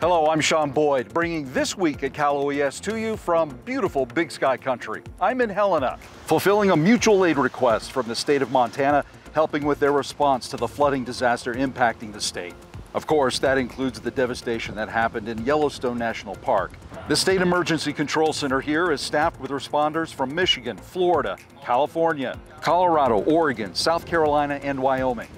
Hello, I'm Sean Boyd, bringing this week at Cal OES to you from beautiful Big Sky Country. I'm in Helena, fulfilling a mutual aid request from the state of Montana, helping with their response to the flooding disaster impacting the state. Of course, that includes the devastation that happened in Yellowstone National Park. The State Emergency Control Center here is staffed with responders from Michigan, Florida, California, Colorado, Oregon, South Carolina, and Wyoming.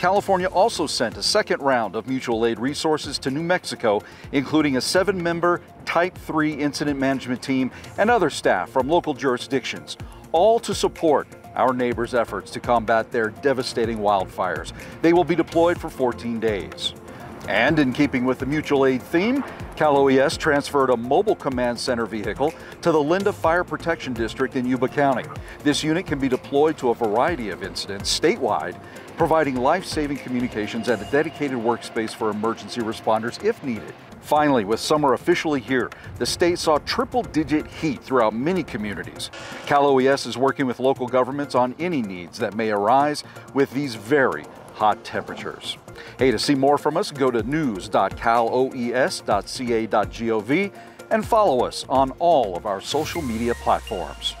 California also sent a second round of mutual aid resources to New Mexico, including a seven member Type 3 incident management team and other staff from local jurisdictions, all to support our neighbors' efforts to combat their devastating wildfires. They will be deployed for 14 days. And in keeping with the mutual aid theme, Cal OES transferred a mobile command center vehicle to the Linda Fire Protection District in Yuba County. This unit can be deployed to a variety of incidents statewide, providing life-saving communications and a dedicated workspace for emergency responders if needed. Finally, with summer officially here, the state saw triple-digit heat throughout many communities. Cal OES is working with local governments on any needs that may arise with these very hot temperatures. Hey, to see more from us, go to news.caloes.ca.gov and follow us on all of our social media platforms.